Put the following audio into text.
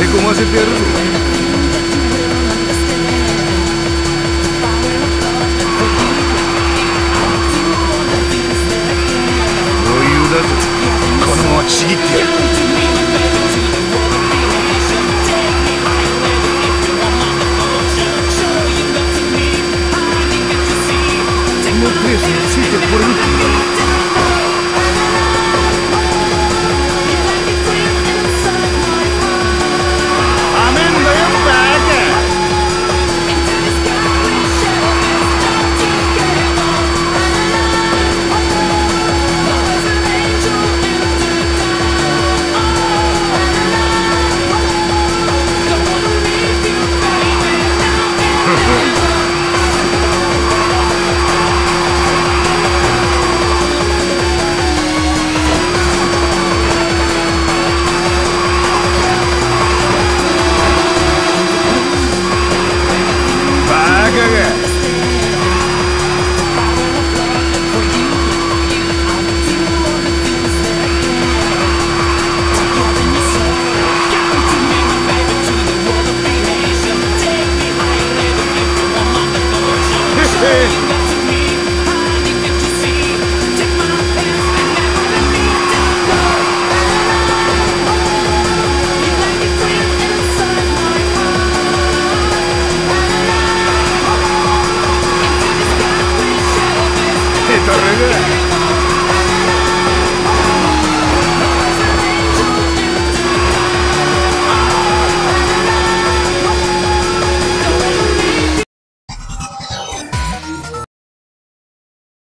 へこだぞ。このままちぎってやる。のペースについてこれ good.